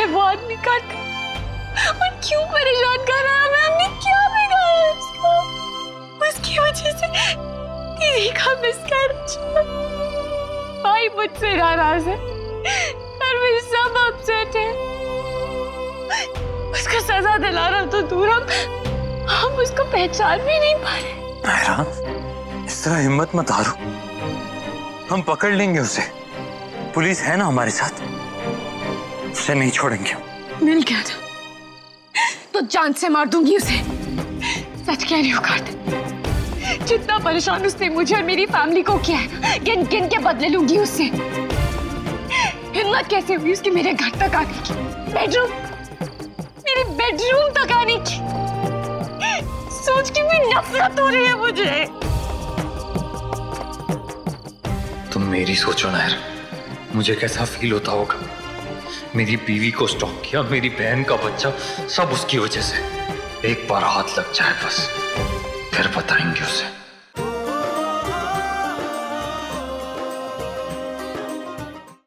है वो आदमी काट और क्यों परेशान कर रहा है? हमने क्या बिगाड़ा उसका? उसकी वजह से दीदी का मिसकैरेज भाई मुझसे नाराज़ है। और में सब अपसेट है। उसका सजा दिलाना तो दूर हम हम उसको पहचान भी नहीं पा रहे। इस तरह हिम्मत मत हारो। हम पकड़ लेंगे उसे। पुलिस है ना हमारे साथ। उसे नहीं छोड़ेंगे। मिल गया था। तो जान से मार दूँगी उसे। सच कह रही हूँ कार्तिक। जितना परेशान उसने मुझे और मेरी फैमिली को किया है गिन गिन के बदले लूँगी उससे। हिम्मत कैसे हुई उसकी मेरे घर तक आने की? बेडरूम मेरे बेडरूम तक आने की? सोच के भी नफरत हो रही है मुझे। तुम मेरी सोचो नायर। मुझे कैसा फील होता होगा? मेरी बीवी को स्टॉक किया, मेरी बहन का बच्चा, सब उसकी वजह से। एक बार हाथ लग जाए बस, फिर बताएँगे उसे।